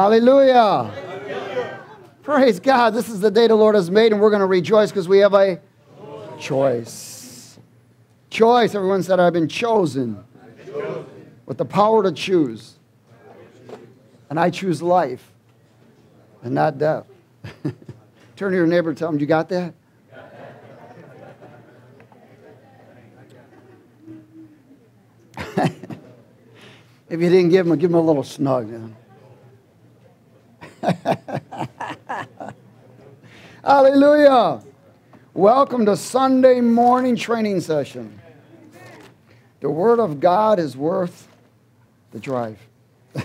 Hallelujah. Praise God. This is the day the Lord has made, and we're going to rejoice because we have a choice. Choice. Everyone said, I've been chosen with the power to choose. And I choose life and not death. Turn to your neighbor and tell him, You got that? if you didn't give him, give him a little snug. Hallelujah. Welcome to Sunday morning training session. The Word of God is worth the drive.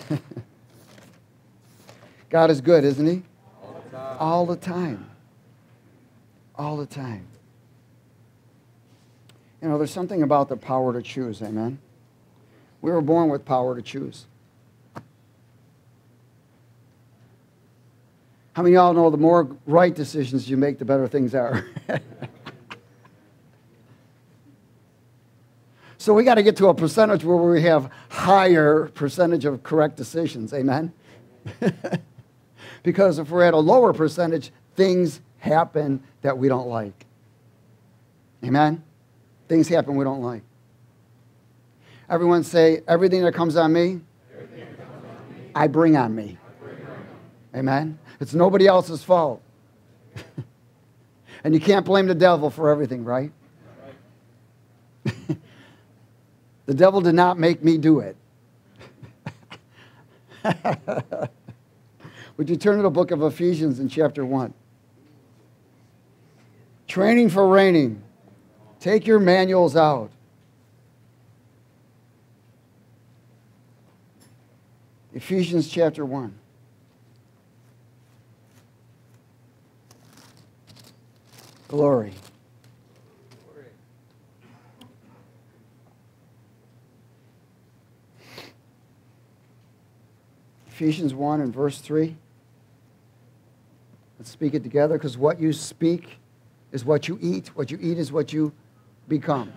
God is good, isn't He? All the time. All the time. You know, there's something about the power to choose, amen? We were born with power to choose. How many of y'all know the more right decisions you make, the better things are? so we got to get to a percentage where we have higher percentage of correct decisions. Amen? because if we're at a lower percentage, things happen that we don't like. Amen? Things happen we don't like. Everyone say, everything that comes on me, comes on me. I bring on me. Bring on me. Amen? It's nobody else's fault. and you can't blame the devil for everything, right? the devil did not make me do it. Would you turn to the book of Ephesians in chapter 1? Training for reigning. Take your manuals out. Ephesians chapter 1. Glory. Ephesians 1 and verse 3. Let's speak it together because what you speak is what you eat. What you eat is what you become.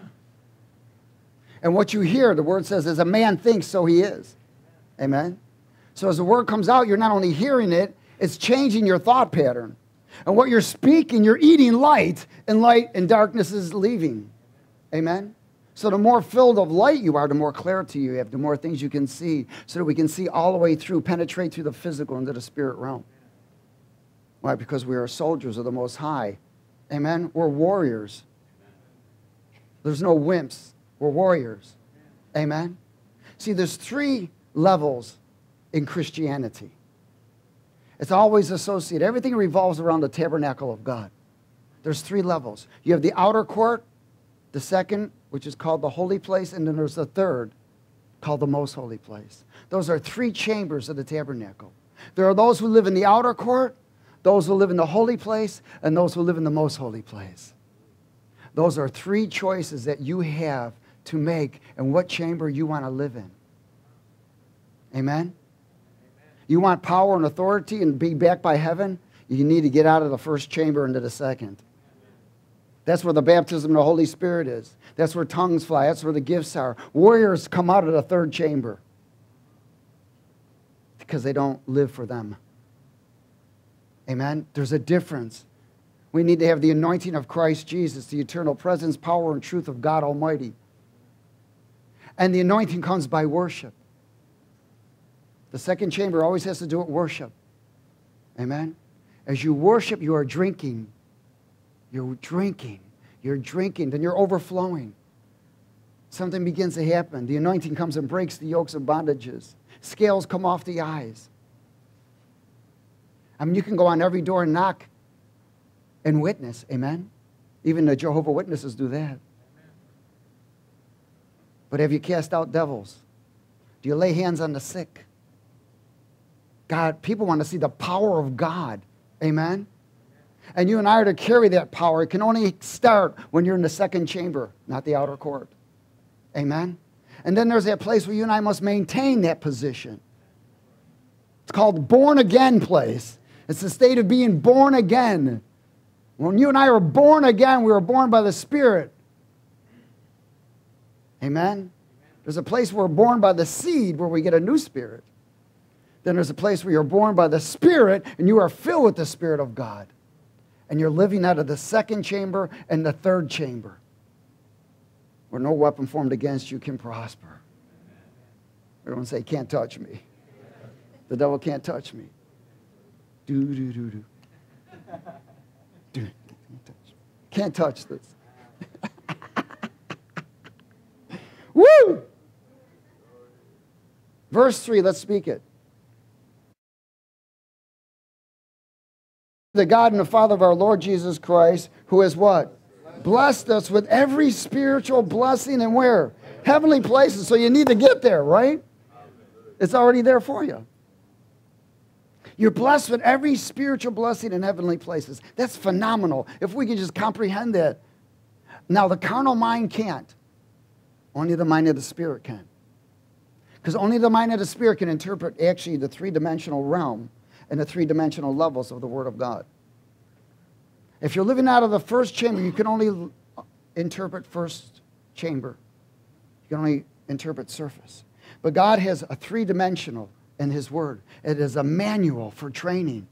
And what you hear, the word says, as a man thinks, so he is. Amen? So as the word comes out, you're not only hearing it, it's changing your thought pattern. And what you're speaking, you're eating light, and light and darkness is leaving. Amen? So the more filled of light you are, the more clarity you have, the more things you can see, so that we can see all the way through, penetrate through the physical into the spirit realm. Why? Because we are soldiers of the Most High. Amen? We're warriors. There's no wimps. We're warriors. Amen? See, there's three levels in Christianity. It's always associated. Everything revolves around the tabernacle of God. There's three levels. You have the outer court, the second, which is called the holy place, and then there's the third, called the most holy place. Those are three chambers of the tabernacle. There are those who live in the outer court, those who live in the holy place, and those who live in the most holy place. Those are three choices that you have to make and what chamber you want to live in. Amen? You want power and authority and be backed by heaven? You need to get out of the first chamber into the second. That's where the baptism of the Holy Spirit is. That's where tongues fly. That's where the gifts are. Warriors come out of the third chamber because they don't live for them. Amen? There's a difference. We need to have the anointing of Christ Jesus, the eternal presence, power, and truth of God Almighty. And the anointing comes by worship. The second chamber always has to do with worship. Amen? As you worship, you are drinking. You're drinking. You're drinking. Then you're overflowing. Something begins to happen. The anointing comes and breaks the yokes of bondages. Scales come off the eyes. I mean, you can go on every door and knock and witness. Amen? Even the Jehovah Witnesses do that. But have you cast out devils? Do you lay hands on the sick? God, people want to see the power of God. Amen? And you and I are to carry that power. It can only start when you're in the second chamber, not the outer court. Amen? And then there's that place where you and I must maintain that position. It's called born again place. It's the state of being born again. When you and I are born again, we were born by the Spirit. Amen? There's a place where we're born by the seed where we get a new spirit. Then there's a place where you're born by the Spirit and you are filled with the Spirit of God. And you're living out of the second chamber and the third chamber where no weapon formed against you can prosper. Everyone say, can't touch me. The devil can't touch me. Do, do, do, do. do. Can't touch this. Woo! Verse 3, let's speak it. The God and the Father of our Lord Jesus Christ, who has what? Blessed us with every spiritual blessing and where? Heavenly places. So you need to get there, right? It's already there for you. You're blessed with every spiritual blessing in heavenly places. That's phenomenal. If we can just comprehend that. Now, the carnal mind can't. Only the mind of the spirit can. Because only the mind of the spirit can interpret actually the three dimensional realm and the three dimensional levels of the Word of God. If you're living out of the first chamber, you can only interpret first chamber. You can only interpret surface. But God has a three dimensional in His Word. It is a manual for training.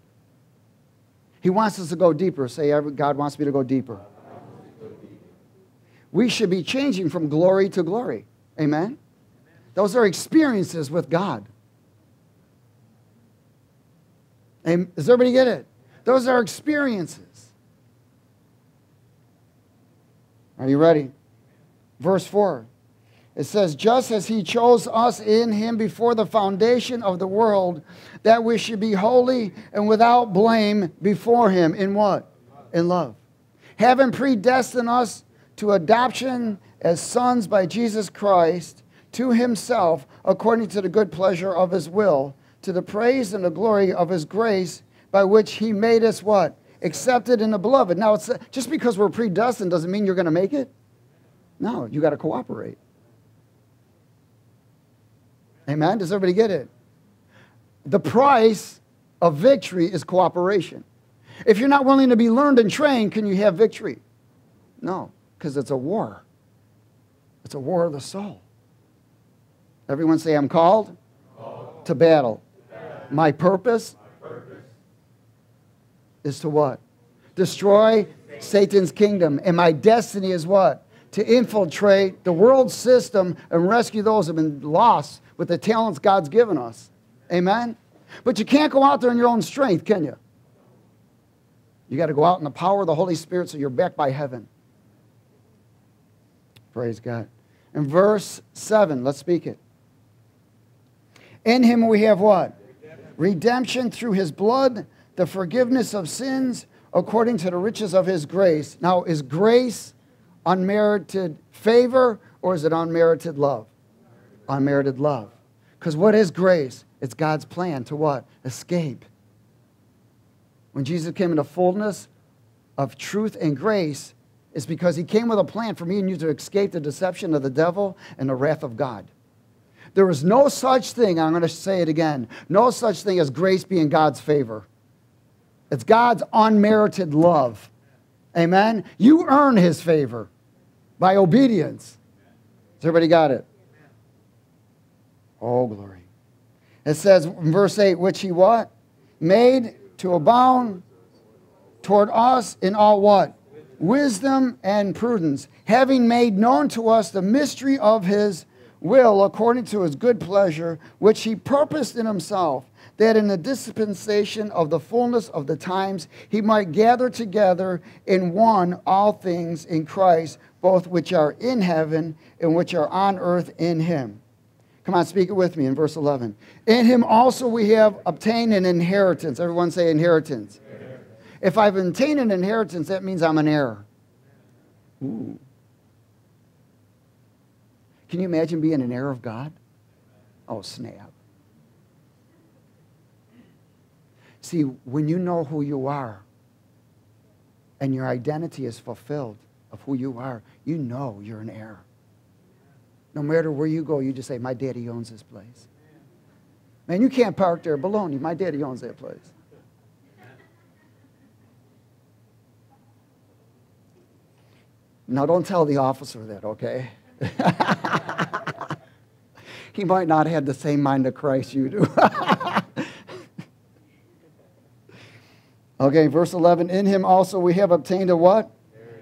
He wants us to go deeper. Say, God wants me to go deeper. We should be changing from glory to glory. Amen? Those are experiences with God. Does everybody get it? Those are experiences. Are you ready? Verse 4. It says, just as he chose us in him before the foundation of the world, that we should be holy and without blame before him. In what? In love. Having predestined us to adoption as sons by Jesus Christ to himself, according to the good pleasure of his will, to the praise and the glory of his grace, by which he made us what? Accepted in the beloved. Now, it's, uh, just because we're predestined doesn't mean you're going to make it. No, you got to cooperate. Amen? Does everybody get it? The price of victory is cooperation. If you're not willing to be learned and trained, can you have victory? No, because it's a war. It's a war of the soul. Everyone say, I'm called, called. To, battle. My purpose is to what? Destroy Satan's kingdom. And my destiny is what? To infiltrate the world system and rescue those who have been lost with the talents God's given us. Amen? But you can't go out there in your own strength, can you? You got to go out in the power of the Holy Spirit so you're backed by heaven. Praise God. In verse 7, let's speak it. In him we have what? Redemption through his blood, the forgiveness of sins according to the riches of his grace. Now, is grace unmerited favor or is it unmerited love? unmerited love. Because what is grace? It's God's plan to what? Escape. When Jesus came into fullness of truth and grace, it's because he came with a plan for me and you to escape the deception of the devil and the wrath of God. There is no such thing, I'm going to say it again, no such thing as grace being God's favor. It's God's unmerited love. Amen? You earn his favor by obedience. Has everybody got it? Oh, glory. It says in verse 8, which he what? Made to abound toward us in all what? Wisdom and prudence, having made known to us the mystery of his will according to his good pleasure, which he purposed in himself, that in the dispensation of the fullness of the times he might gather together in one all things in Christ, both which are in heaven and which are on earth in him Come on, speak it with me in verse 11. In him also we have obtained an inheritance. Everyone say inheritance. inheritance. If I've obtained an inheritance, that means I'm an heir. Ooh. Can you imagine being an heir of God? Oh, snap. See, when you know who you are and your identity is fulfilled of who you are, you know you're an heir. No matter where you go, you just say, My daddy owns this place. Man, you can't park there baloney. My daddy owns that place. Now, don't tell the officer that, okay? he might not have the same mind of Christ you do. okay, verse 11. In him also we have obtained a what?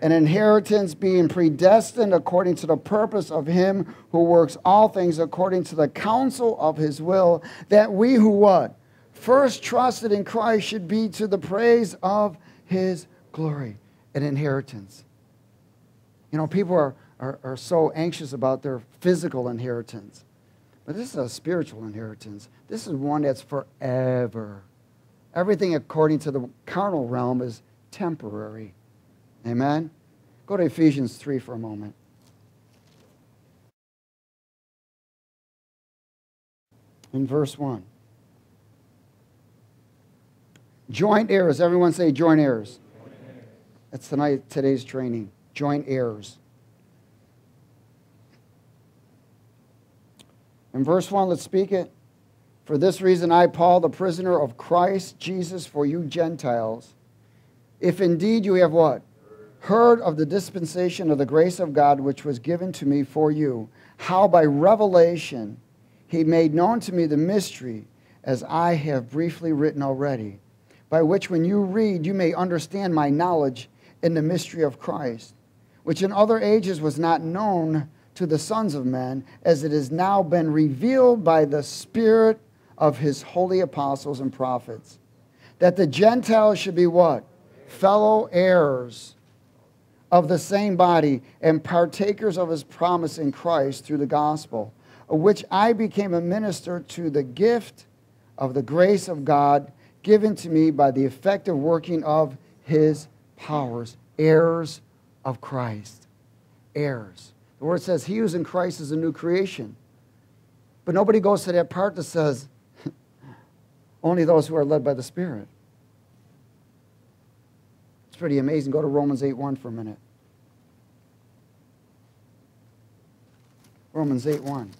An inheritance being predestined according to the purpose of him who works all things according to the counsel of his will, that we who what? First trusted in Christ should be to the praise of his glory, an inheritance. You know, people are, are, are so anxious about their physical inheritance. But this is a spiritual inheritance. This is one that's forever. Everything according to the carnal realm is temporary. Amen? Go to Ephesians 3 for a moment. In verse 1. Joint heirs. Everyone say joint heirs. That's tonight today's training. Joint heirs. In verse 1, let's speak it. For this reason, I, Paul, the prisoner of Christ Jesus, for you Gentiles, if indeed you have what? Heard of the dispensation of the grace of God which was given to me for you, how by revelation he made known to me the mystery, as I have briefly written already, by which when you read, you may understand my knowledge in the mystery of Christ, which in other ages was not known to the sons of men, as it has now been revealed by the Spirit of his holy apostles and prophets. That the Gentiles should be what? Fellow heirs of the same body and partakers of his promise in Christ through the gospel, of which I became a minister to the gift of the grace of God given to me by the effective working of his powers. Heirs of Christ. Heirs. The word says, He who's in Christ is a new creation. But nobody goes to that part that says, only those who are led by the Spirit. It's pretty amazing. Go to Romans 8 1 for a minute. Romans 8 1.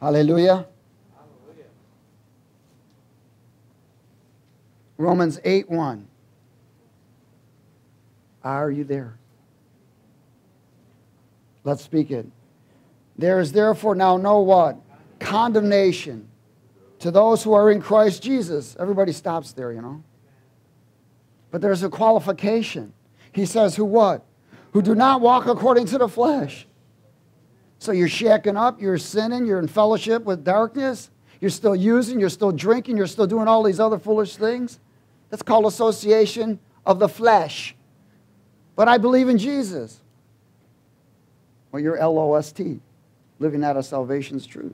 Hallelujah. Hallelujah. Romans 8 1. Are you there? Let's speak it. There is therefore now no what? Condemnation to those who are in Christ Jesus. Everybody stops there, you know. But there's a qualification. He says, who what? Who do not walk according to the flesh. So you're shacking up, you're sinning, you're in fellowship with darkness, you're still using, you're still drinking, you're still doing all these other foolish things. That's called association of the flesh. But I believe in Jesus. Well, you're L O S T living out of salvation's truth.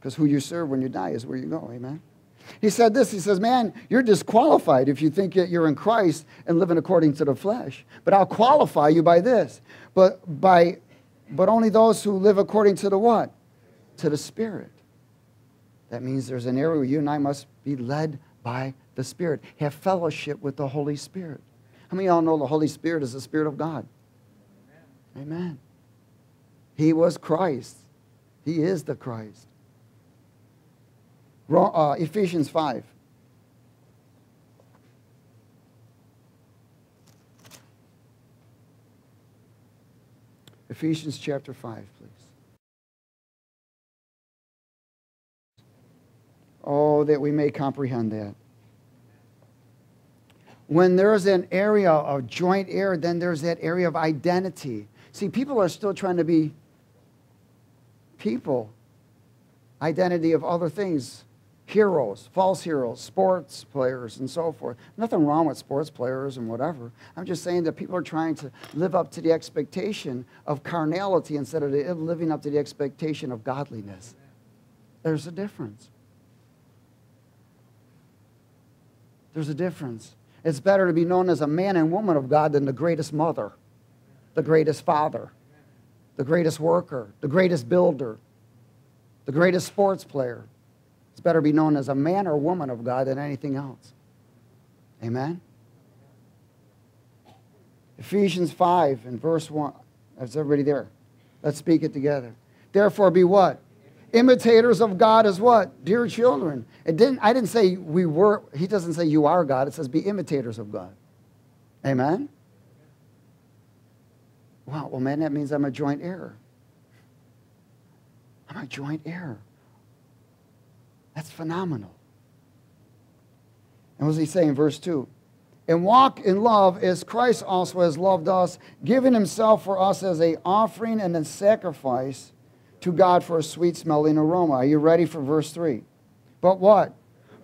Because who you serve when you die is where you go. Amen. He said this He says, Man, you're disqualified if you think that you're in Christ and living according to the flesh. But I'll qualify you by this. But by but only those who live according to the what? To the Spirit. That means there's an area where you and I must be led by the Spirit, have fellowship with the Holy Spirit. How many of y'all know the Holy Spirit is the Spirit of God? Amen. Amen. He was Christ. He is the Christ. Uh, Ephesians 5. Ephesians chapter 5, please. Oh, that we may comprehend that. When there's an area of joint heir, then there's that area of identity. See, people are still trying to be people, identity of other things, heroes, false heroes, sports players, and so forth. Nothing wrong with sports players and whatever. I'm just saying that people are trying to live up to the expectation of carnality instead of living up to the expectation of godliness. There's a difference. There's a difference. It's better to be known as a man and woman of God than the greatest mother, the greatest father, the greatest worker, the greatest builder, the greatest sports player. It's better to be known as a man or woman of God than anything else. Amen? Ephesians 5 and verse 1. Is everybody there? Let's speak it together. Therefore, be what? Imitators of God as what? Dear children. It didn't, I didn't say we were, he doesn't say you are God. It says be imitators of God. Amen? Wow, well, man, that means I'm a joint heir. I'm a joint heir. That's phenomenal. And what does he say in verse 2? And walk in love as Christ also has loved us, giving himself for us as a offering and a sacrifice to God for a sweet smelling aroma. Are you ready for verse 3? But what?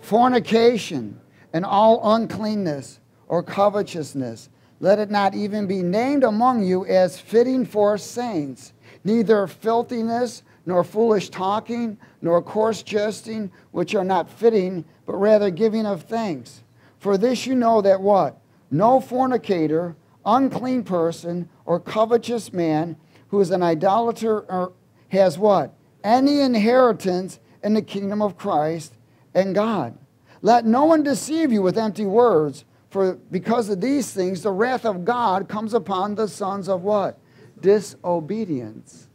Fornication and all uncleanness or covetousness, let it not even be named among you as fitting for saints, neither filthiness, nor foolish talking, nor coarse jesting, which are not fitting, but rather giving of thanks. For this you know that what? No fornicator, unclean person, or covetous man who is an idolater or has what? Any inheritance in the kingdom of Christ and God. Let no one deceive you with empty words, for because of these things the wrath of God comes upon the sons of what? Disobedience.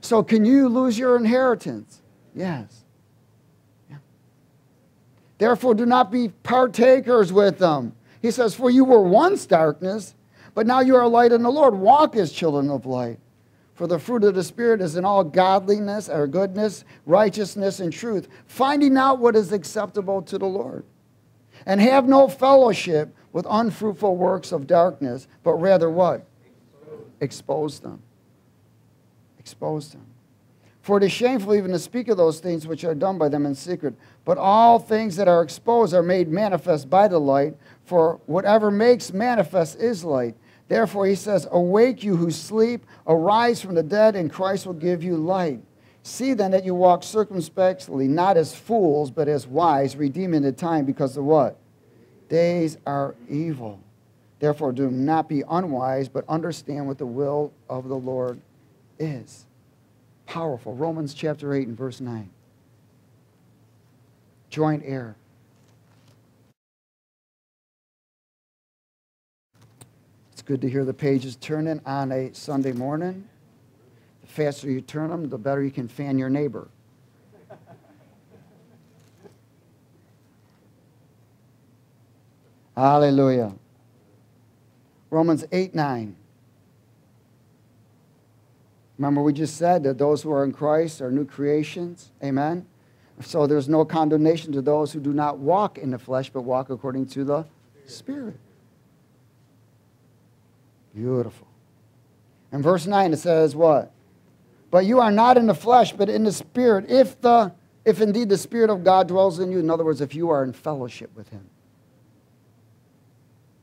So, can you lose your inheritance? Yes. Yeah. Therefore, do not be partakers with them. He says, For you were once darkness, but now you are light in the Lord. Walk as children of light. For the fruit of the Spirit is in all godliness or goodness, righteousness, and truth, finding out what is acceptable to the Lord. And have no fellowship with unfruitful works of darkness, but rather what? Expose them expose them. For it is shameful even to speak of those things which are done by them in secret. But all things that are exposed are made manifest by the light, for whatever makes manifest is light. Therefore, he says, Awake, you who sleep, arise from the dead, and Christ will give you light. See then that you walk circumspectly, not as fools, but as wise, redeeming the time, because the what? Days are evil. Therefore, do not be unwise, but understand what the will of the Lord is. Powerful. Romans chapter 8 and verse 9. Joint heir. Good to hear the pages turning on a Sunday morning. The faster you turn them, the better you can fan your neighbor. Hallelujah. Romans 8 9. Remember, we just said that those who are in Christ are new creations. Amen? So there's no condemnation to those who do not walk in the flesh, but walk according to the Spirit. Beautiful. In verse 9, it says what? But you are not in the flesh, but in the Spirit, if, the, if indeed the Spirit of God dwells in you. In other words, if you are in fellowship with Him.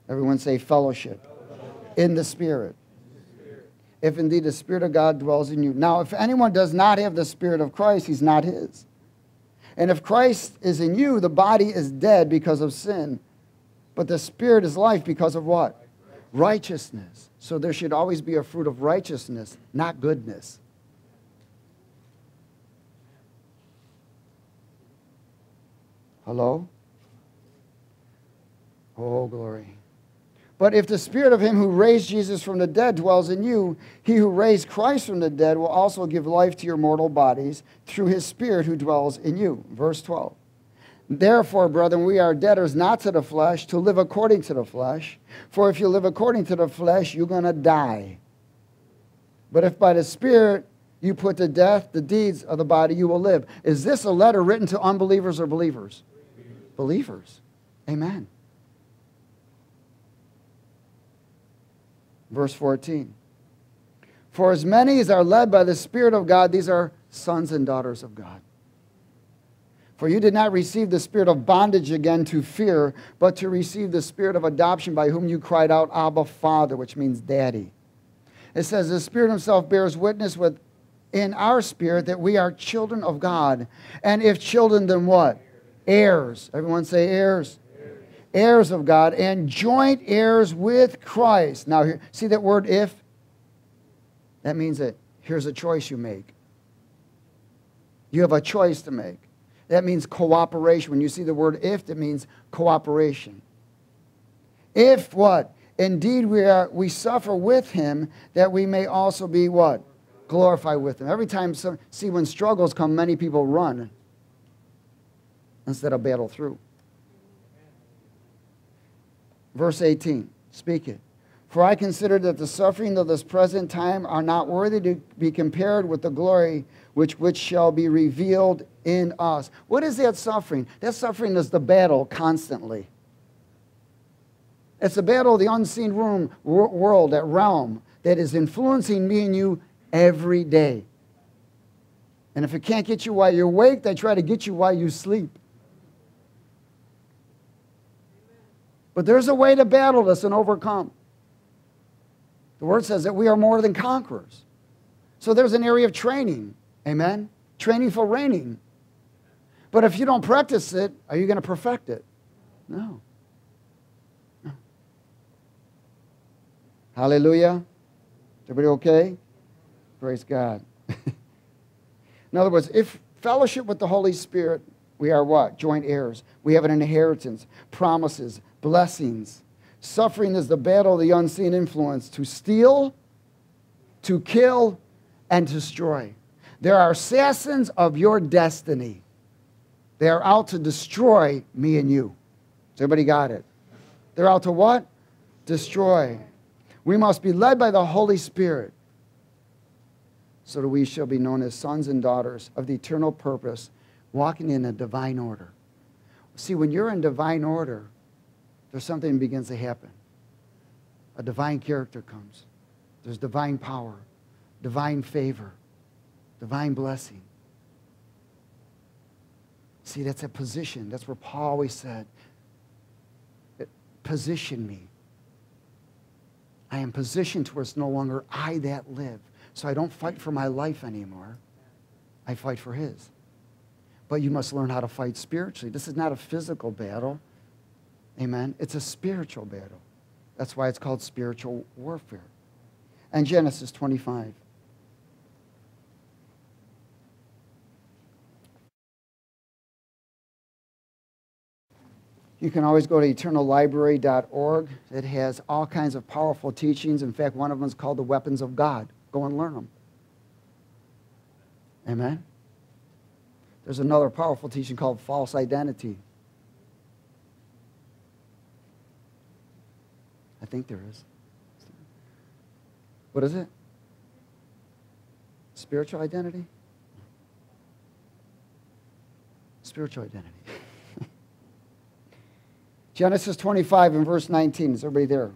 Everyone say fellowship. In the Spirit if indeed the Spirit of God dwells in you. Now, if anyone does not have the Spirit of Christ, he's not his. And if Christ is in you, the body is dead because of sin, but the Spirit is life because of what? Righteousness. So there should always be a fruit of righteousness, not goodness. Hello? Oh, glory. But if the spirit of him who raised Jesus from the dead dwells in you, he who raised Christ from the dead will also give life to your mortal bodies through his spirit who dwells in you. Verse 12. Therefore, brethren, we are debtors not to the flesh to live according to the flesh. For if you live according to the flesh, you're going to die. But if by the Spirit you put to death the deeds of the body, you will live. Is this a letter written to unbelievers or believers? Believers. Amen. Verse 14. For as many as are led by the Spirit of God, these are sons and daughters of God. For you did not receive the spirit of bondage again to fear, but to receive the spirit of adoption by whom you cried out, Abba, Father, which means daddy. It says, The Spirit Himself bears witness with in our spirit that we are children of God. And if children, then what? Heirs. Everyone say heirs heirs of God and joint heirs with Christ. Now, here, see that word if? That means that here's a choice you make. You have a choice to make. That means cooperation. When you see the word if, it means cooperation. If what? Indeed, we, are, we suffer with him that we may also be what? Glorified with him. Every time, some, see, when struggles come, many people run instead of battle through. Verse 18, speak it. For I consider that the suffering of this present time are not worthy to be compared with the glory which, which shall be revealed in us. What is that suffering? That suffering is the battle constantly. It's the battle of the unseen room, world, that realm that is influencing me and you every day. And if it can't get you while you're awake, they try to get you while you sleep. But there's a way to battle this and overcome. The word says that we are more than conquerors. So there's an area of training. Amen? Training for reigning. But if you don't practice it, are you going to perfect it? No. no. Hallelujah. Everybody okay? Praise God. In other words, if fellowship with the Holy Spirit, we are what? Joint heirs. We have an inheritance, promises, blessings. Suffering is the battle of the unseen influence to steal, to kill, and destroy. There are assassins of your destiny. They are out to destroy me and you. Has everybody got it? They're out to what? Destroy. We must be led by the Holy Spirit so that we shall be known as sons and daughters of the eternal purpose, walking in a divine order. See, when you're in divine order, there's something begins to happen. A divine character comes. There's divine power, divine favor, divine blessing. See, that's a position. That's where Paul always said, position me. I am positioned to where it's no longer I that live. So I don't fight for my life anymore. I fight for his. But you must learn how to fight spiritually. This is not a physical battle. Amen. It's a spiritual battle. That's why it's called spiritual warfare. And Genesis 25. You can always go to eternallibrary.org. It has all kinds of powerful teachings. In fact, one of them is called The Weapons of God. Go and learn them. Amen. There's another powerful teaching called False Identity. I think there is. What is it? Spiritual identity? Spiritual identity. Genesis 25 and verse 19. Is everybody there?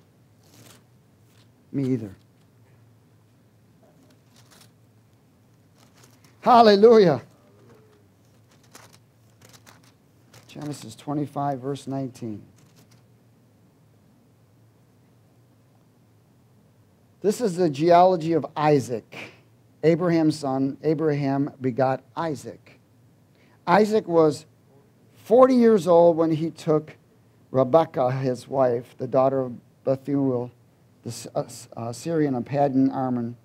Me either. Hallelujah. Genesis 25, verse 19. This is the genealogy of Isaac, Abraham's son. Abraham begot Isaac. Isaac was 40 years old when he took Rebekah, his wife, the daughter of Bethuel, the uh, uh, Syrian of Paddan Aram,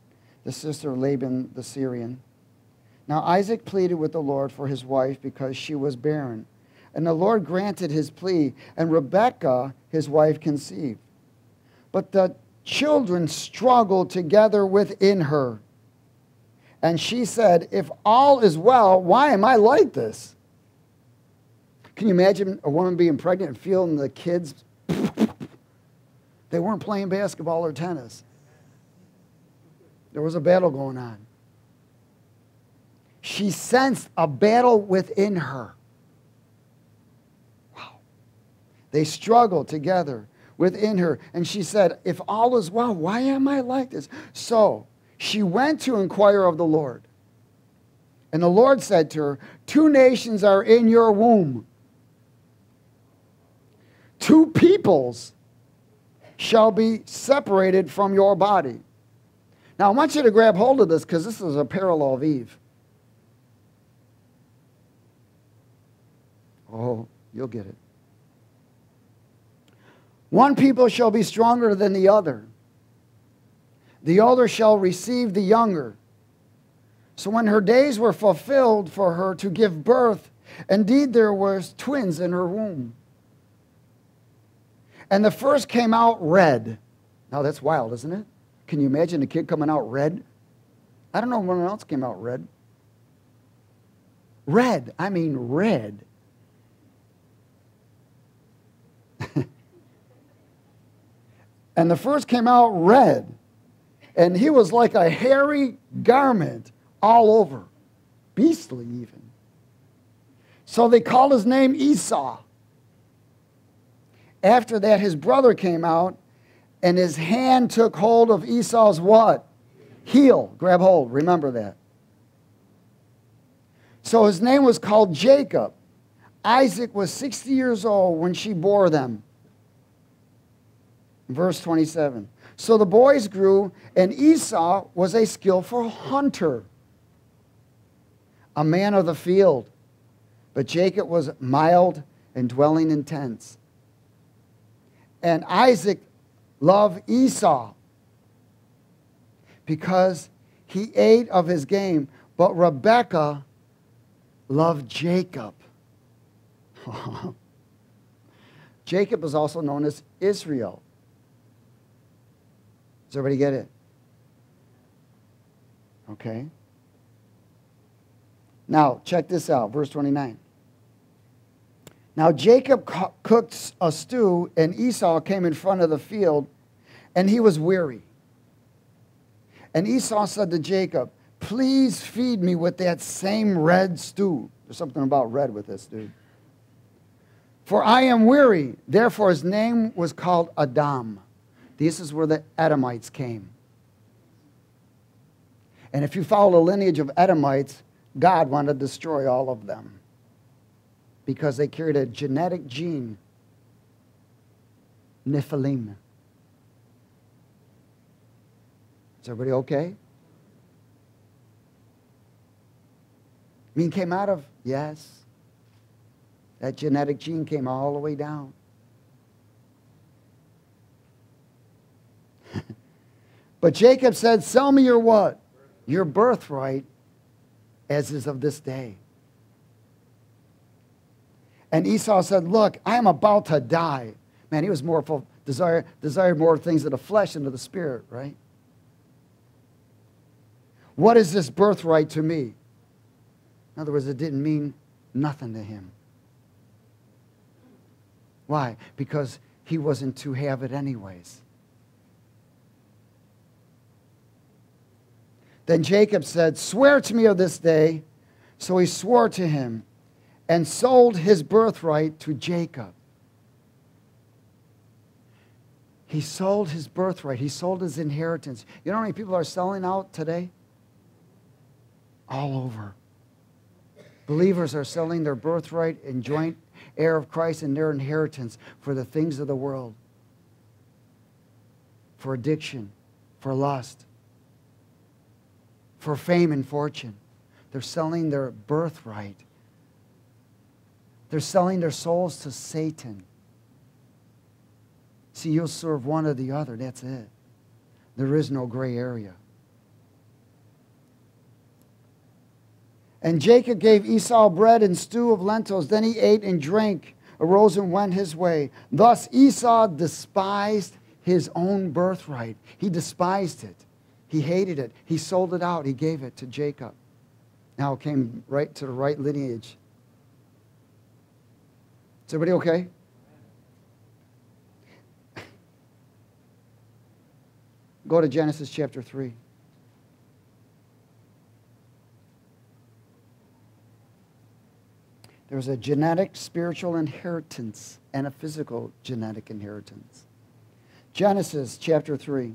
the sister of Laban the Syrian. Now Isaac pleaded with the Lord for his wife because she was barren. And the Lord granted his plea, and Rebekah, his wife, conceived. But the children struggled together within her. And she said, If all is well, why am I like this? Can you imagine a woman being pregnant and feeling the kids? they weren't playing basketball or tennis. There was a battle going on. She sensed a battle within her. Wow. They struggled together within her. And she said, If all is well, why am I like this? So she went to inquire of the Lord. And the Lord said to her, Two nations are in your womb two peoples shall be separated from your body. Now, I want you to grab hold of this because this is a parallel of Eve. Oh, you'll get it. One people shall be stronger than the other. The older shall receive the younger. So when her days were fulfilled for her to give birth, indeed there were twins in her womb. And the first came out red. Now that's wild, isn't it? Can you imagine a kid coming out red? I don't know when else came out red. Red. I mean red. And the first came out red, and he was like a hairy garment all over, beastly even. So they called his name Esau. After that, his brother came out, and his hand took hold of Esau's what? Heel. Grab hold. Remember that. So his name was called Jacob. Isaac was 60 years old when she bore them. Verse 27. So the boys grew, and Esau was a skillful hunter, a man of the field. But Jacob was mild and dwelling in tents. And Isaac loved Esau because he ate of his game, but Rebekah loved Jacob. Jacob is also known as Israel. Does everybody get it? Okay. Now, check this out, verse 29. Now Jacob co- cooked a stew, and Esau came in front of the field, and he was weary. And Esau said to Jacob, Please feed me with that same red stew. There's something about red with this dude. For I am weary. Therefore, his name was called Edom. This is where the Edomites came. And if you follow the lineage of Edomites, God wanted to destroy all of them because they carried a genetic gene, Nephilim. Is everybody okay? I mean, came out of, yes. That genetic gene came all the way down. but Jacob said, Sell me your what? Your birthright, as is of this day. And Esau said, Look, I am about to die. Man, he was more full, desire, desired more things of the flesh than of the spirit, right? What is this birthright to me? In other words, it didn't mean nothing to him. Why? Because he wasn't to have it anyways. Then Jacob said, Swear to me of this day. So he swore to him and sold his birthright to Jacob. He sold his birthright. He sold his inheritance. You know how many people are selling out today? All over. Believers are selling their birthright and joint heir of Christ and their inheritance for the things of the world, for addiction, for lust, for fame and fortune. They're selling their birthright. They're selling their souls to Satan. See, you'll serve one or the other. That's it. There is no gray area. And Jacob gave Esau bread and stew of lentils. Then he ate and drank, arose and went his way. Thus Esau despised his own birthright. He despised it. He hated it. He sold it out. He gave it to Jacob. Now it came right to the right lineage. Is everybody okay? Go to Genesis chapter 3. There's a genetic spiritual inheritance and a physical genetic inheritance. Genesis chapter 3.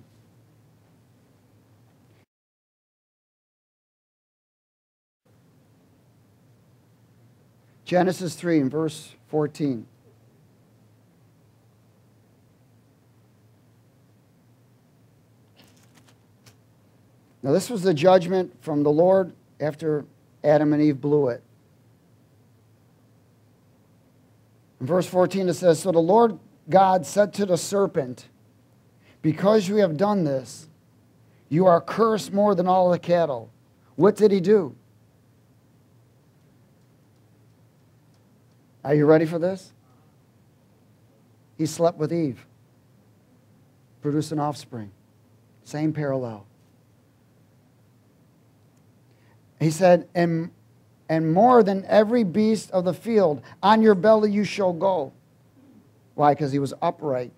Genesis 3 and verse 14. Now, this was the judgment from the Lord after Adam and Eve blew it. In verse 14, it says So the Lord God said to the serpent, Because you have done this, you are cursed more than all the cattle. What did he do? Are you ready for this? He slept with Eve, produced an offspring. Same parallel. He said, and and more than every beast of the field. On your belly you shall go. Why? Because he was upright.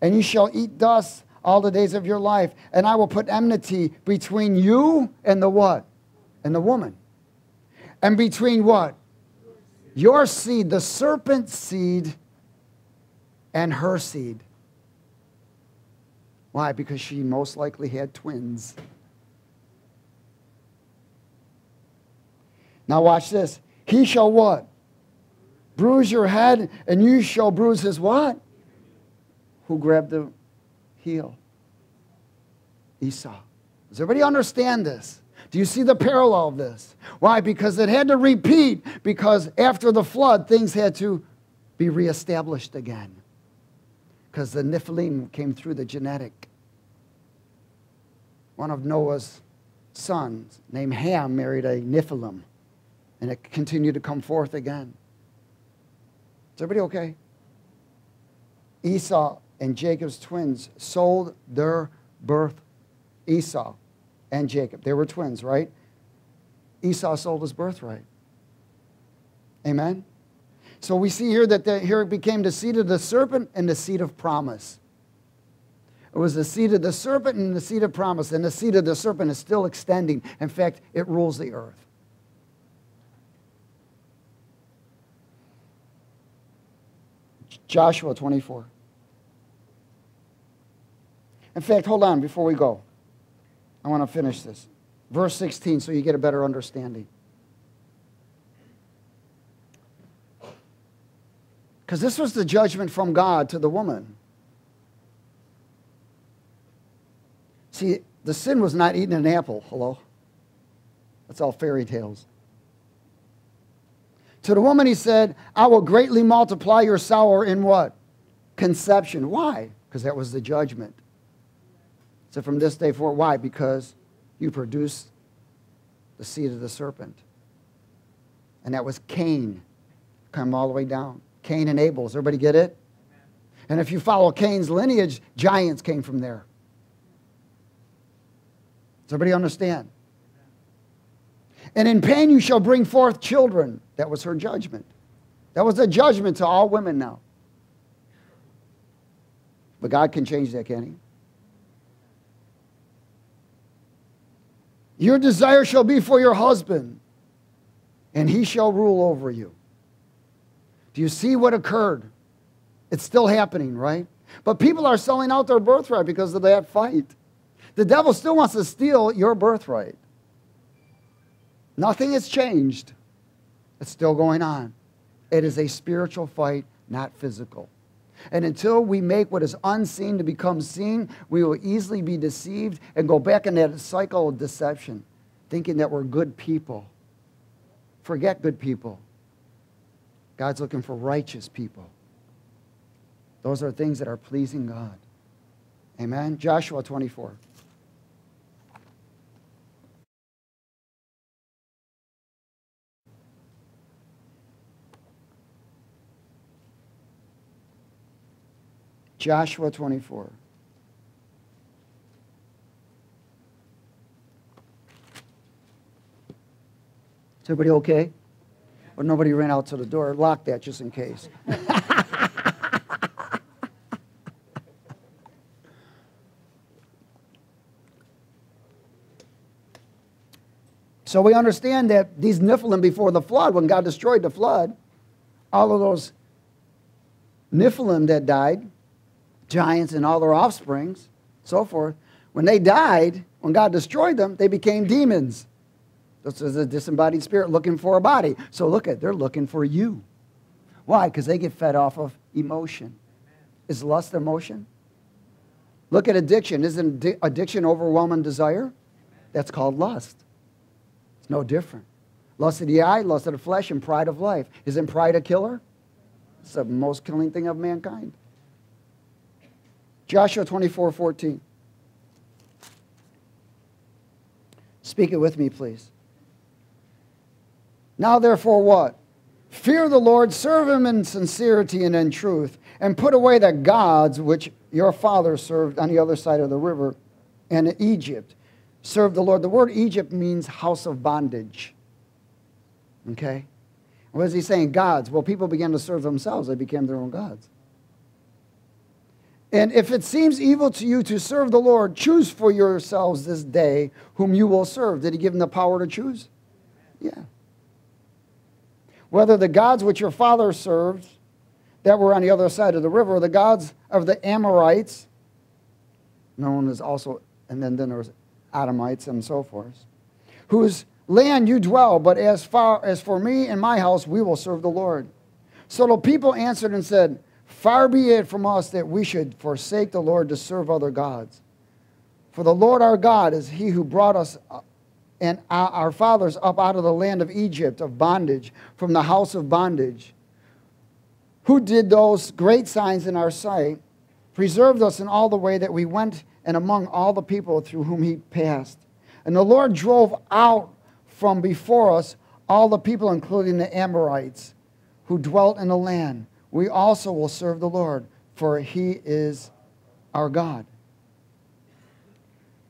and you shall eat dust all the days of your life, and I will put enmity between you and the what? And the woman. And between what? Your seed, the serpent's seed, and her seed. Why? Because she most likely had twins. Now watch this. He shall what? Bruise your head, and you shall bruise his what? Who grabbed the heel? Esau. Does everybody understand this? Do you see the parallel of this? Why? Because it had to repeat, because after the flood, things had to be reestablished again. Because the Nephilim came through the genetic. One of Noah's sons, named Ham, married a Nephilim, and it continued to come forth again. Is everybody okay? Esau and Jacob's twins sold their birth Esau and Jacob. They were twins, right? Esau sold his birthright. Amen? So we see here that the, here it became the seed of the serpent and the seed of promise. It was the seed of the serpent and the seed of promise, and the seed of the serpent is still extending. In fact, it rules the earth. Joshua 24. In fact, hold on before we go. I want to finish this. Verse 16, so you get a better understanding. Because this was the judgment from God to the woman. See, the sin was not eating an apple. Hello? That's all fairy tales. To the woman, he said, I will greatly multiply your sorrow in what? Conception. Why? Because that was the judgment. So from this day forward, why? Because you produced the seed of the serpent. And that was Cain. Come all the way down. Cain and Abel. Does everybody get it? And if you follow Cain's lineage, giants came from there. Does everybody understand? And in pain you shall bring forth children. That was her judgment. That was a judgment to all women now. But God can change that, can He? Your desire shall be for your husband, and he shall rule over you. Do you see what occurred? It's still happening, right? But people are selling out their birthright because of that fight. The devil still wants to steal your birthright. Nothing has changed. It's still going on. It is a spiritual fight, not physical. And until we make what is unseen to become seen, we will easily be deceived and go back in that cycle of deception, thinking that we're good people. Forget good people. God's looking for righteous people. Those are things that are pleasing God. Amen. Joshua 24. Joshua 24. Is everybody okay? Or nobody ran out to the door? Lock that just in case. so we understand that these Nephilim before the flood, when God destroyed the flood, all of those Nephilim that died, giants and all their offsprings, so forth, when they died, when God destroyed them, they became demons. This is a disembodied spirit looking for a body. So look at, they're looking for you. Why? Because they get fed off of emotion. Is lust emotion? Look at addiction. Isn't addiction overwhelming desire? That's called lust. It's no different. Lust of the eye, lust of the flesh, and pride of life. Isn't pride a killer? It's the most killing thing of mankind. Joshua 24 14. Speak it with me, please. Now, therefore, what? Fear the Lord, serve him in sincerity and in truth, and put away the gods which your fathers served on the other side of the river and in Egypt. Serve the Lord. The word Egypt means house of bondage. Okay? What is he saying? Gods. Well, people began to serve themselves, they became their own gods. And if it seems evil to you to serve the Lord, choose for yourselves this day whom you will serve. Did he give them the power to choose? Yeah. Whether the gods which your father served that were on the other side of the river, the gods of the Amorites, known as also, and then, then there was Adamites and so forth, whose land you dwell, but as far as for me and my house, we will serve the Lord. So the people answered and said, Far be it from us that we should forsake the Lord to serve other gods. For the Lord our God is he who brought us uh, and our fathers up out of the land of Egypt of bondage, from the house of bondage, who did those great signs in our sight, preserved us in all the way that we went and among all the people through whom he passed. And the Lord drove out from before us all the people, including the Amorites, who dwelt in the land we also will serve the Lord, for he is our God.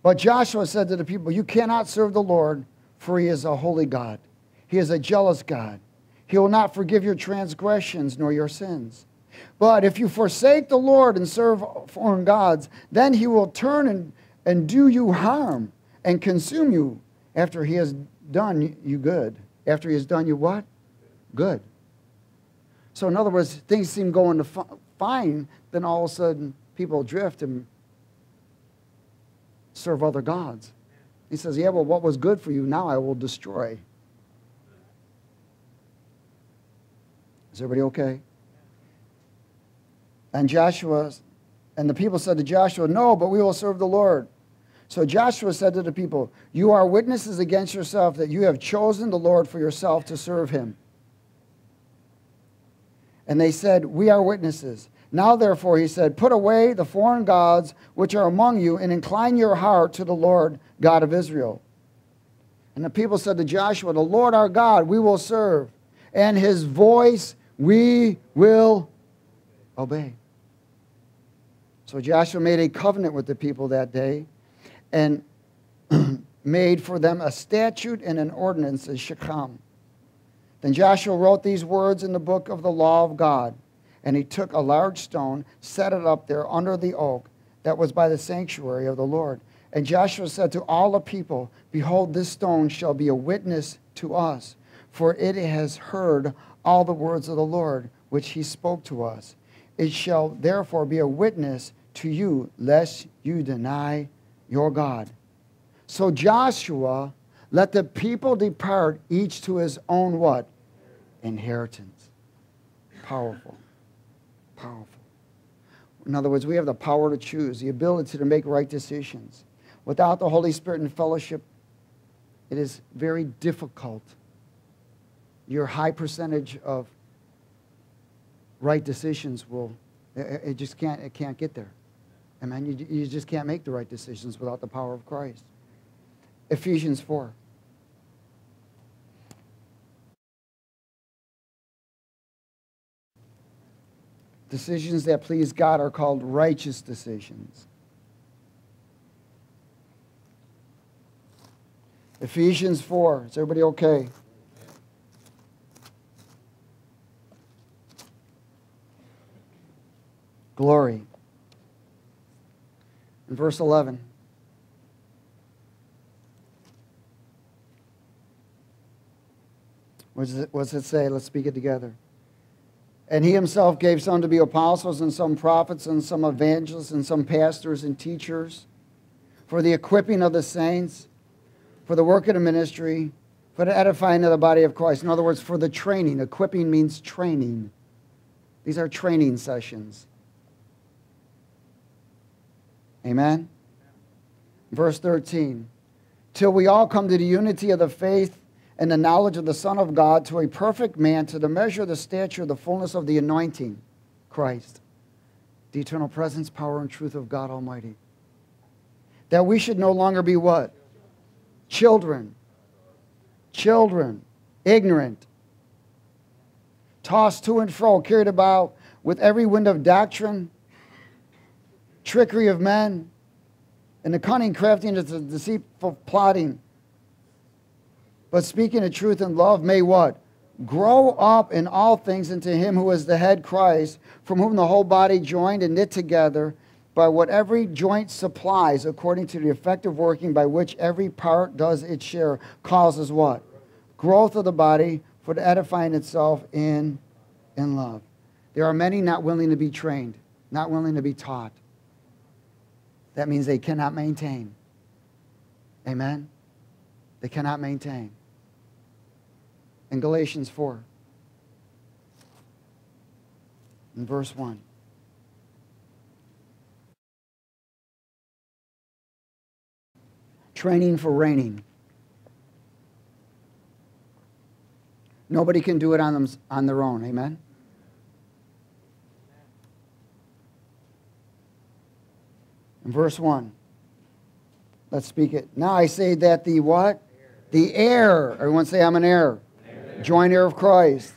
But Joshua said to the people, You cannot serve the Lord, for he is a holy God. He is a jealous God. He will not forgive your transgressions nor your sins. But if you forsake the Lord and serve foreign gods, then he will turn and, and do you harm and consume you after he has done you good. After he has done you what? Good. So, in other words, things seem going fine, then all of a sudden people drift and serve other gods. He says, Yeah, well, what was good for you, now I will destroy. Is everybody okay? And Joshua, and the people said to Joshua, No, but we will serve the Lord. So Joshua said to the people, You are witnesses against yourself that you have chosen the Lord for yourself to serve him. And they said, We are witnesses. Now, therefore, he said, Put away the foreign gods which are among you, and incline your heart to the Lord God of Israel. And the people said to Joshua, The Lord our God we will serve, and his voice we will obey. So Joshua made a covenant with the people that day and made for them a statute and an ordinance in Shechem then Joshua wrote these words in the book of the law of God. And he took a large stone, set it up there under the oak that was by the sanctuary of the Lord. And Joshua said to all the people, Behold, this stone shall be a witness to us, for it has heard all the words of the Lord which he spoke to us. It shall therefore be a witness to you, lest you deny your God. So Joshua let the people depart, each to his own what? Inheritance. Powerful. Powerful. In other words, we have the power to choose, the ability to make right decisions. Without the Holy Spirit and fellowship, it is very difficult. Your high percentage of right decisions will, it just can't, it can't get there. I mean, you, you just can't make the right decisions without the power of Christ. Ephesians 4. Decisions that please God are called righteous decisions. Ephesians 4. Is everybody okay? Glory. In verse 11. What does it, what does it say? Let's speak it together. And he himself gave some to be apostles, and some prophets, and some evangelists, and some pastors and teachers for the equipping of the saints, for the work of the ministry, for the edifying of the body of Christ. In other words, for the training. Equipping means training. These are training sessions. Amen? Verse 13. Till we all come to the unity of the faith and the knowledge of the Son of God to a perfect man, to the measure of the stature of the fullness of the anointing, Christ, the eternal presence, power, and truth of God Almighty. That we should no longer be what? Children. Children. Ignorant. Tossed to and fro, carried about with every wind of doctrine, trickery of men, and the cunning craftiness of deceitful plotting but speaking the truth in love may what? Grow up in all things into him who is the head Christ, from whom the whole body joined and knit together by what every joint supplies, according to the effective working by which every part does its share, causes what? Growth of the body for the edifying itself in, in love. There are many not willing to be trained, not willing to be taught. That means they cannot maintain. Amen? They cannot maintain. In Galatians 4, in verse 1. training for reigning. Nobody can do it on, them, on their own. Amen? In verse 1, let's speak it. Now I say that the what? The heir. Everyone say, I'm an heir. Joint heir of Christ.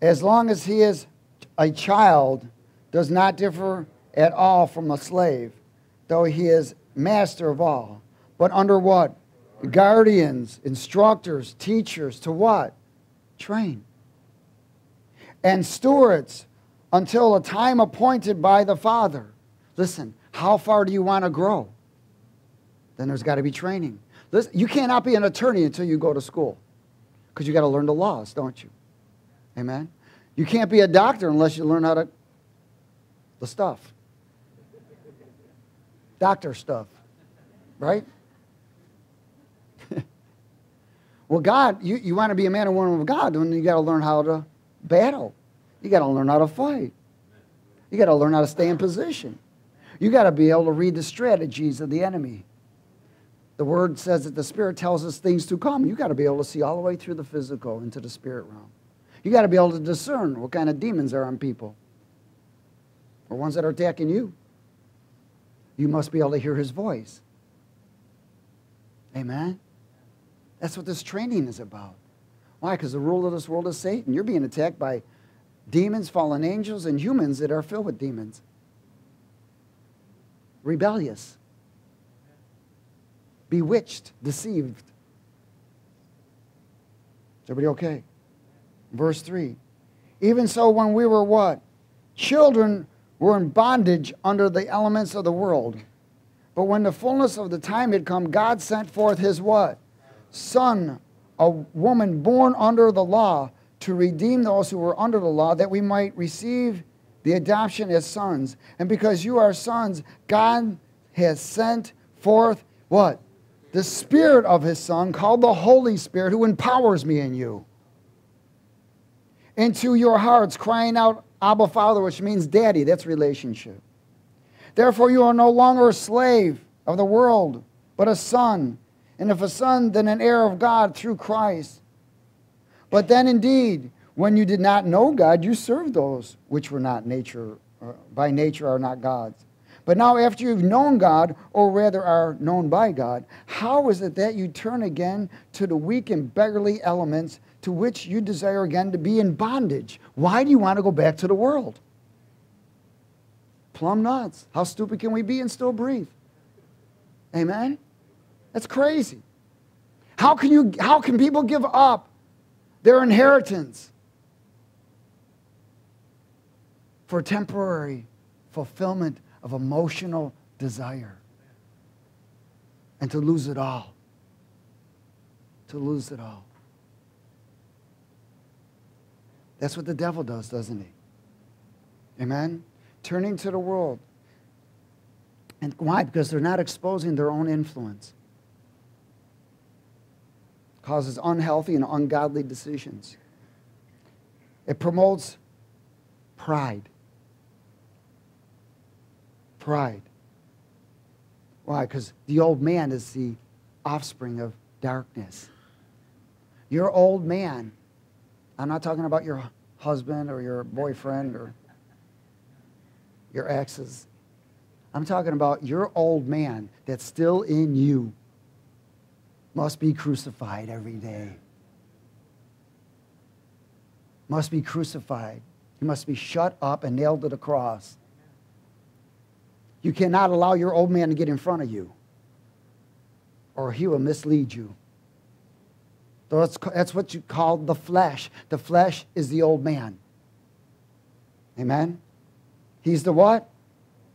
As long as he is a child, does not differ at all from a slave, though he is master of all but under what? Guardians, instructors, teachers to what? Train. And stewards until a time appointed by the Father. Listen, how far do you want to grow? Then there's got to be training. Listen, you cannot be an attorney until you go to school because you got to learn the laws, don't you? Amen? You can't be a doctor unless you learn how to, the stuff. Doctor stuff, right? Well, God, you, you want to be a man or woman of God, then you got to learn how to battle. You got to learn how to fight. You got to learn how to stay in position. You got to be able to read the strategies of the enemy. The word says that the spirit tells us things to come. You got to be able to see all the way through the physical into the spirit realm. You got to be able to discern what kind of demons are on people or ones that are attacking you. You must be able to hear his voice. Amen. That's what this training is about. Why? Because the rule of this world is Satan. You're being attacked by demons, fallen angels, and humans that are filled with demons. Rebellious, bewitched, deceived. Is everybody okay? Verse 3. Even so, when we were what? Children were in bondage under the elements of the world. But when the fullness of the time had come, God sent forth his what? son, a woman born under the law, to redeem those who were under the law, that we might receive the adoption as sons. And because you are sons, God has sent forth what? The Spirit of His Son, called the Holy Spirit, who empowers me in you. Into your hearts, crying out, Abba, Father, which means daddy. That's relationship. Therefore, you are no longer a slave of the world, but a son. And if a son, then an heir of God through Christ. But then indeed, when you did not know God, you served those which were not nature, uh, by nature are not God's. But now, after you've known God, or rather are known by God, how is it that you turn again to the weak and beggarly elements to which you desire again to be in bondage? Why do you want to go back to the world? Plum nuts. How stupid can we be and still breathe? Amen? That's crazy. How can, you, how can people give up their inheritance for temporary fulfillment of emotional desire and to lose it all? To lose it all. That's what the devil does, doesn't he? Amen? Turning to the world. And why? Because they're not exposing their own influence causes unhealthy and ungodly decisions. It promotes pride. Pride. Why? Because the old man is the offspring of darkness. Your old man, I'm not talking about your husband or your boyfriend or your exes. I'm talking about your old man that's still in you must be crucified every day. Must be crucified. He must be shut up and nailed to the cross. You cannot allow your old man to get in front of you, or he will mislead you. That's, that's what you call the flesh. The flesh is the old man. Amen? He's the what?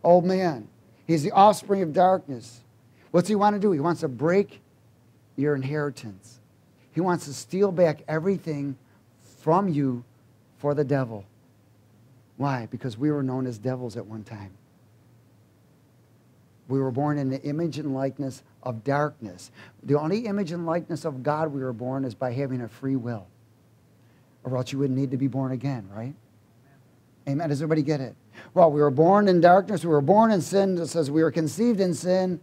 old man. He's the offspring of darkness. What's he want to do? He wants to break your inheritance. He wants to steal back everything from you for the devil. Why? Because we were known as devils at one time. We were born in the image and likeness of darkness. The only image and likeness of God we were born is by having a free will. Or else you wouldn't need to be born again, right? Amen. Does everybody get it? Well, we were born in darkness. We were born in sin. It says we were conceived in sin.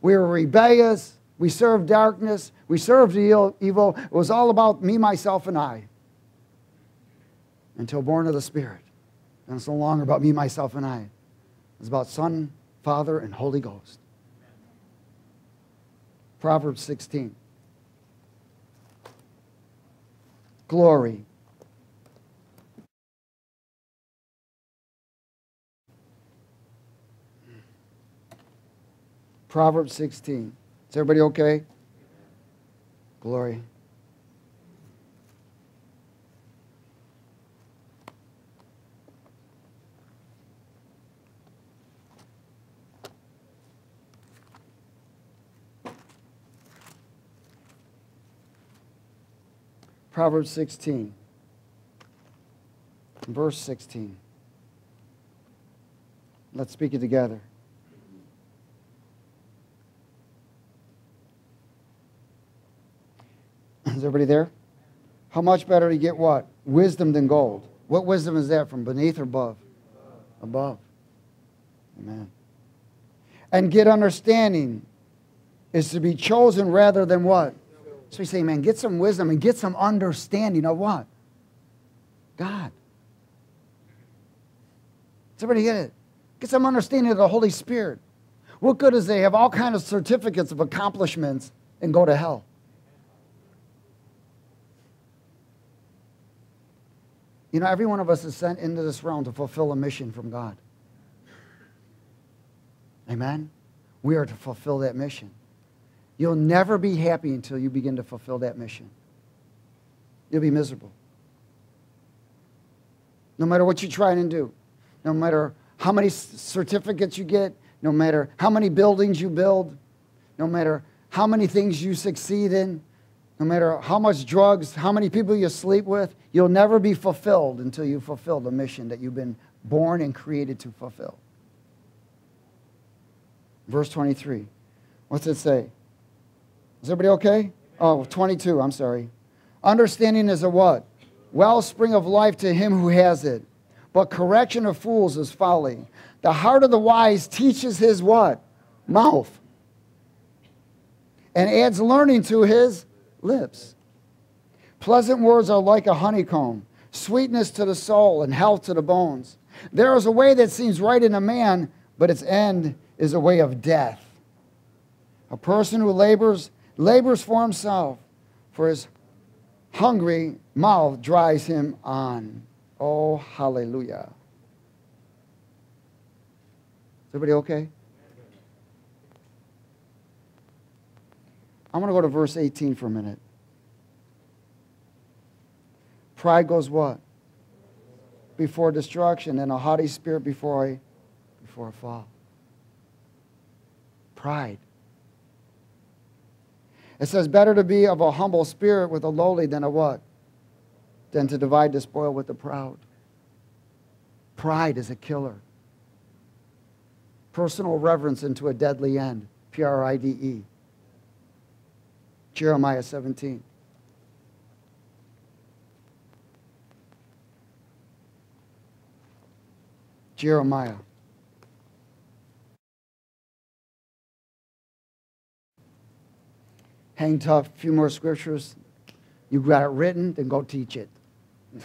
We were rebellious. We served darkness. We served evil. It was all about me, myself, and I. Until born of the Spirit. And it's no longer about me, myself, and I. It's about Son, Father, and Holy Ghost. Proverbs 16. Glory. Proverbs 16. Is everybody okay? Glory. Proverbs 16, verse 16. Let's speak it together. Is everybody there? How much better to get what? Wisdom than gold. What wisdom is that? From beneath or above? Above. Amen. And get understanding is to be chosen rather than what? So he's saying, man, get some wisdom and get some understanding of what? God. Everybody get it? Get some understanding of the Holy Spirit. What good is they have all kinds of certificates of accomplishments and go to hell? You know, every one of us is sent into this realm to fulfill a mission from God. Amen? We are to fulfill that mission. You'll never be happy until you begin to fulfill that mission. You'll be miserable. No matter what you try and do, no matter how many certificates you get, no matter how many buildings you build, no matter how many things you succeed in, no matter how much drugs, how many people you sleep with, you'll never be fulfilled until you fulfill the mission that you've been born and created to fulfill. Verse 23. What's it say? Is everybody okay? Oh, 22, I'm sorry. Understanding is a what? Wellspring of life to him who has it. But correction of fools is folly. The heart of the wise teaches his what? Mouth. And adds learning to his lips. Pleasant words are like a honeycomb, sweetness to the soul and health to the bones. There is a way that seems right in a man, but its end is a way of death. A person who labors labors for himself, for his hungry mouth dries him on. Oh, hallelujah. Is everybody okay? I'm going to go to verse 18 for a minute. Pride goes what? Before destruction, and a haughty spirit before a, before a fall. Pride. It says, better to be of a humble spirit with a lowly than a what? Than to divide the spoil with the proud. Pride is a killer. Personal reverence into a deadly end. P R I D E. Jeremiah 17. Jeremiah hang tough, a few more scriptures. You got it written, then go teach it.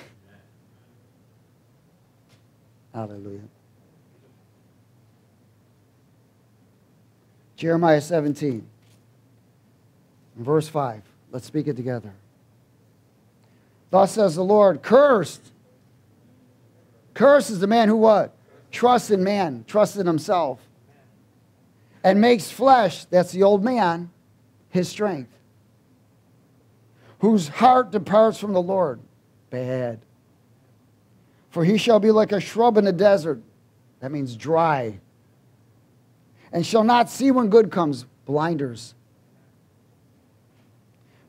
Hallelujah. Jeremiah 17, verse 5. Let's speak it together. Thus says the Lord, cursed. Cursed is the man who what? Trusts in man, trusts in himself. And makes flesh, that's the old man, his strength. Whose heart departs from the Lord. Bad. For he shall be like a shrub in the desert. That means dry, and shall not see when good comes, blinders.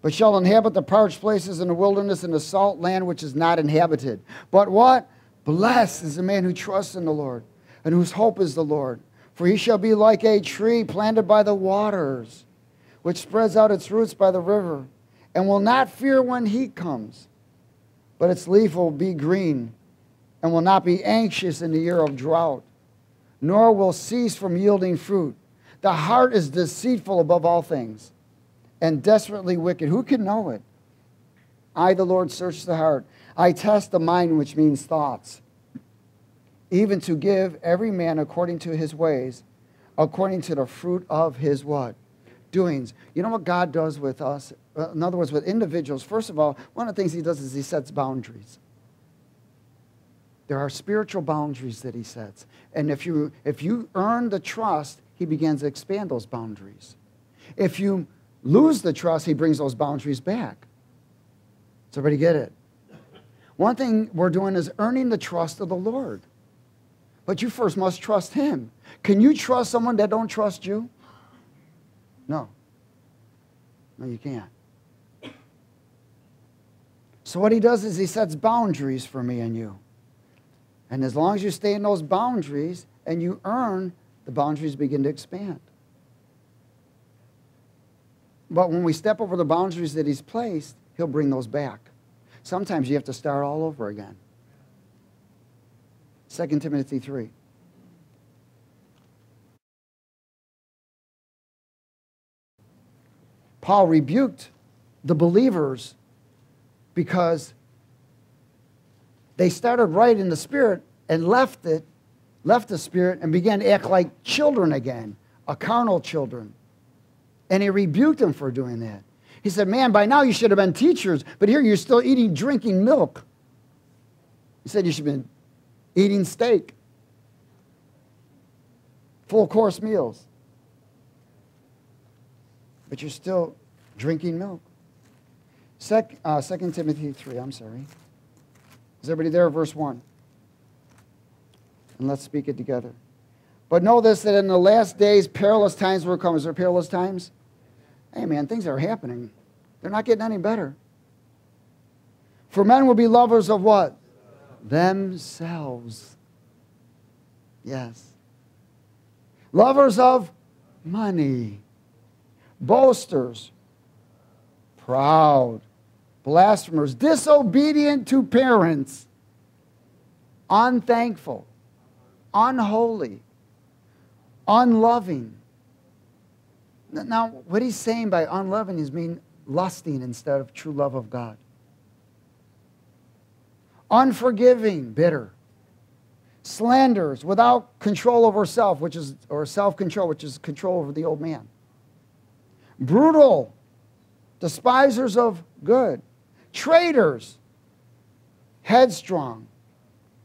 But shall inhabit the parched places in the wilderness and the salt land which is not inhabited. But what? Blessed is the man who trusts in the Lord and whose hope is the Lord. For he shall be like a tree planted by the waters, which spreads out its roots by the river, and will not fear when heat comes, but its leaf will be green, and will not be anxious in the year of drought, nor will cease from yielding fruit. The heart is deceitful above all things, and desperately wicked. Who can know it? I, the Lord, search the heart. I test the mind, which means thoughts even to give every man according to his ways, according to the fruit of his what? Doings. You know what God does with us? Uh, in other words, with individuals, first of all, one of the things he does is he sets boundaries. There are spiritual boundaries that he sets. And if you, if you earn the trust, he begins to expand those boundaries. If you lose the trust, he brings those boundaries back. Does everybody get it? One thing we're doing is earning the trust of the Lord. But you first must trust him. Can you trust someone that don't trust you? No. No, you can't. So what he does is he sets boundaries for me and you. And as long as you stay in those boundaries and you earn, the boundaries begin to expand. But when we step over the boundaries that he's placed, he'll bring those back. Sometimes you have to start all over again. 2 Timothy 3. Paul rebuked the believers because they started right in the spirit and left it, left the spirit, and began to act like children again, a carnal children. And he rebuked them for doing that. He said, Man, by now you should have been teachers, but here you're still eating, drinking milk. He said you should have been eating steak, full course meals. But you're still drinking milk. Sec, uh, 2 Timothy 3, I'm sorry. Is everybody there? Verse 1. And let's speak it together. But know this that in the last days, perilous times will come. Is there perilous times? Hey, man, things are happening. They're not getting any better. For men will be lovers of what? themselves. Yes. Lovers of money, boasters, proud, blasphemers, disobedient to parents, unthankful, unholy, unloving. Now, what he's saying by unloving is mean lusting instead of true love of God unforgiving, bitter, slanders, without control over self, which is, or self control, which is control over the old man, brutal, despisers of good, traitors, headstrong,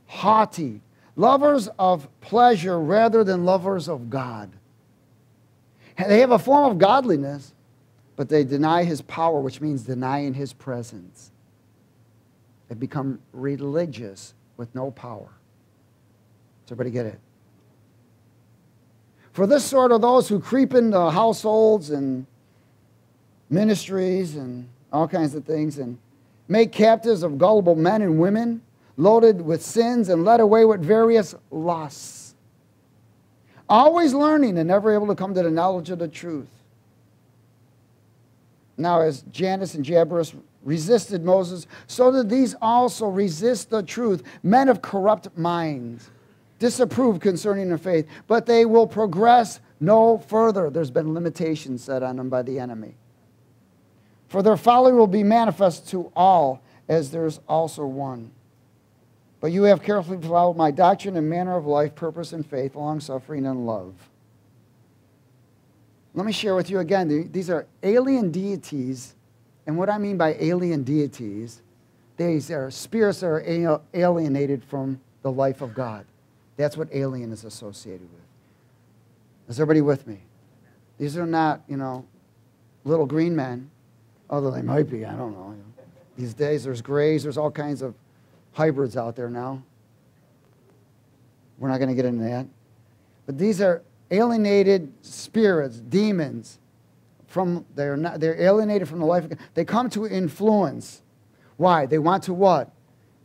haughty, lovers of pleasure rather than lovers of God. They have a form of godliness, but they deny his power, which means denying his presence. They become religious with no power. Does everybody get it? For this sort of those who creep into households and ministries and all kinds of things and make captives of gullible men and women, loaded with sins and led away with various lusts. Always learning and never able to come to the knowledge of the truth. Now, as Jannes and Jambres resisted Moses, so did these also resist the truth. Men of corrupt minds disapprove concerning the faith, but they will progress no further. There's been limitations set on them by the enemy. For their folly will be manifest to all, as there's also one. But you have carefully followed my doctrine and manner of life, purpose and faith, long suffering and love. Let me share with you again. These are alien deities and what I mean by alien deities, these are spirits that are alienated from the life of God. That's what alien is associated with. Is everybody with me? These are not, you know, little green men, although they might be, I don't know. These days there's grays, there's all kinds of hybrids out there now. We're not going to get into that. But these are alienated spirits, demons, from they're not they're alienated from the life of God. They come to influence. Why? They want to what?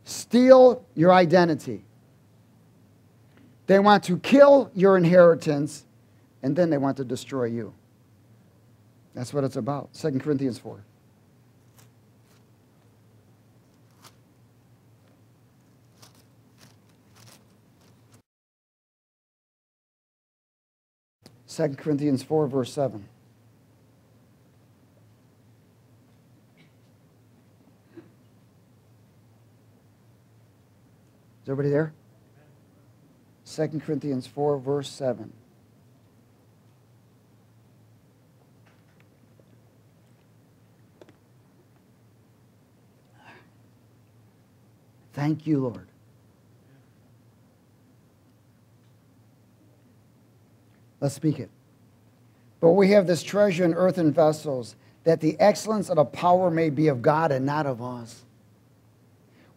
Steal your identity. They want to kill your inheritance, and then they want to destroy you. That's what it's about. 2 Corinthians 4. Second Corinthians 4, verse 7. Is everybody there? 2 Corinthians 4, verse 7. Thank you, Lord. Let's speak it. But we have this treasure in earthen vessels, that the excellence of the power may be of God and not of us.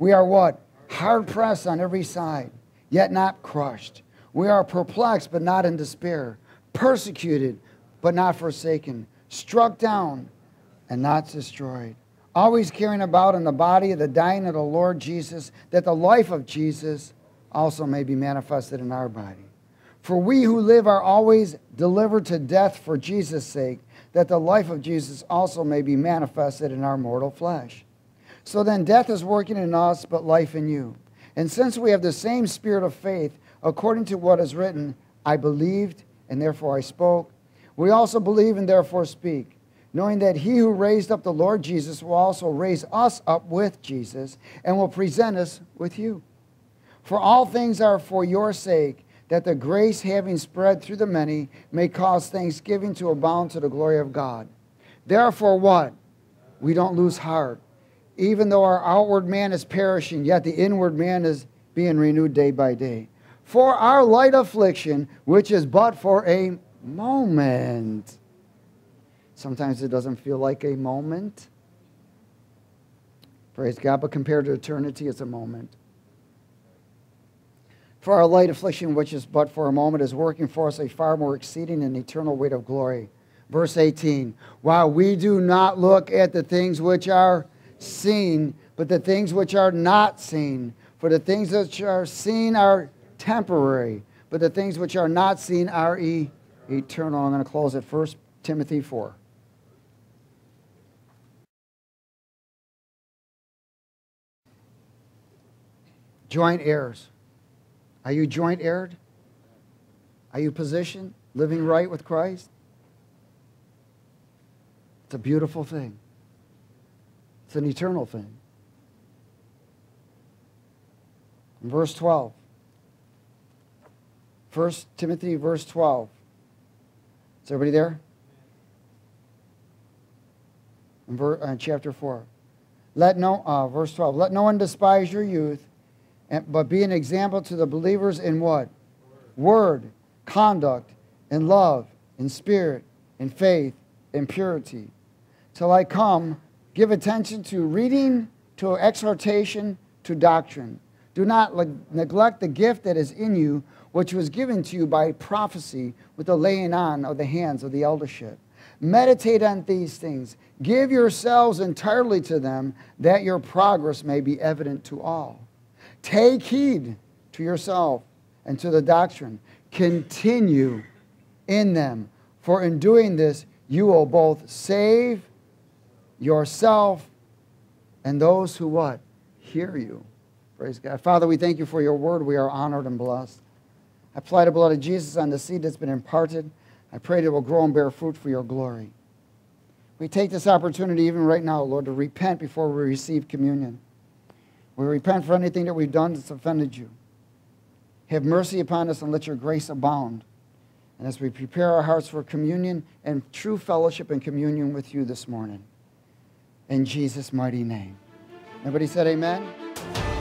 We are what? Hard pressed on every side, yet not crushed. We are perplexed, but not in despair. Persecuted, but not forsaken. Struck down, and not destroyed always carrying about in the body of the dying of the Lord Jesus, that the life of Jesus also may be manifested in our body. For we who live are always delivered to death for Jesus' sake, that the life of Jesus also may be manifested in our mortal flesh. So then, death is working in us, but life in you. And since we have the same spirit of faith, according to what is written, I believed, and therefore I spoke, we also believe and therefore speak knowing that he who raised up the Lord Jesus will also raise us up with Jesus and will present us with you. For all things are for your sake, that the grace having spread through the many may cause thanksgiving to abound to the glory of God. Therefore, what? We don't lose heart. Even though our outward man is perishing, yet the inward man is being renewed day by day. For our light affliction, which is but for a moment Sometimes it doesn't feel like a moment. Praise God, but compared to eternity, it's a moment. For our light affliction, which is but for a moment, is working for us a far more exceeding and eternal weight of glory. Verse 18 While we do not look at the things which are seen, but the things which are not seen. For the things which are seen are temporary, but the things which are not seen are e- eternal. I'm going to close at 1 Timothy 4. Joint heirs. Are you joint heired? Are you positioned, living right with Christ? It's a beautiful thing. It's an eternal thing. In verse 12. 1 Timothy, verse 12. Is everybody there? In ver, uh, chapter 4. Let no, uh, verse 12. Let no one despise your youth but be an example to the believers in what? Word, Word conduct, in love, in spirit, in faith, in purity. Till I come, give attention to reading, to exhortation, to doctrine. Do not neglect the gift that is in you, which was given to you by prophecy with the laying on of the hands of the eldership. Meditate on these things. Give yourselves entirely to them, that your progress may be evident to all. Take heed to yourself and to the doctrine. Continue in them, for in doing this, you will both save yourself and those who what? Hear you. Praise God. Father, we thank you for your word. We are honored and blessed. I apply the blood of Jesus on the seed that's been imparted. I pray that it will grow and bear fruit for your glory. We take this opportunity, even right now, Lord, to repent before we receive communion. We repent for anything that we've done that's offended you. Have mercy upon us and let your grace abound. And as we prepare our hearts for communion and true fellowship and communion with you this morning, in Jesus' mighty name. Everybody said amen?